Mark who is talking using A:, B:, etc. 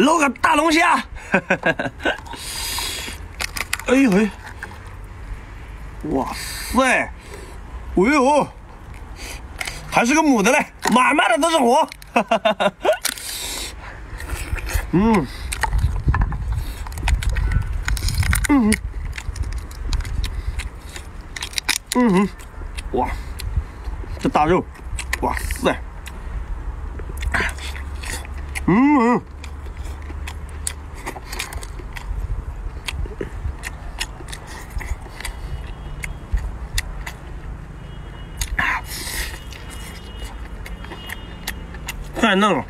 A: 捞个大龙虾，哎呦喂，哇塞，哎呦，还是个母的嘞，满满的都是活，嗯，嗯，嗯，哇，这大肉，哇塞，嗯嗯。no.